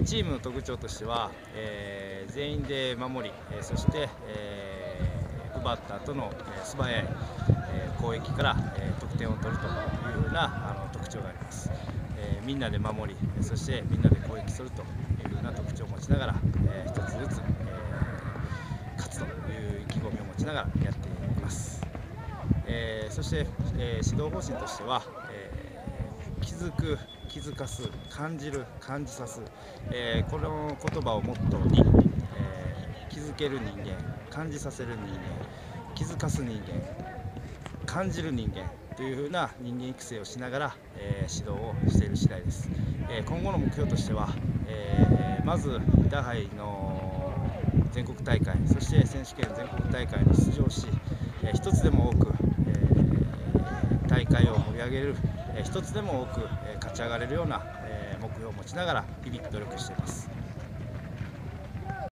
ーチームの特徴としては、えー全員で守り、えーそして、えー奪った後の、えー素早い、えー攻撃から、えー得点を取るというふうなあの特徴があります、えーみんなで守りそしてみんなで攻撃するというふうな特徴を持ちながら、えー一つずつ、えー勝つという意気込みを持ちながらやっています、えーそして、えー指導方針としては、えー気づく気づかす感じる感じさす、えーこの言葉をモットーに、えー気づける人間感じさせる人間気づかす人間感じる人間というふうな人間育成をしながら、えー指導をしている次第です、え今後の目標としては、えまずインタハイの全国大会そして選手権全国大会に出場し、えー一つでも多く、界を盛り上げる、えー一つでも多く、え勝ち上がれるような、え目標を持ちながら日々努力しています。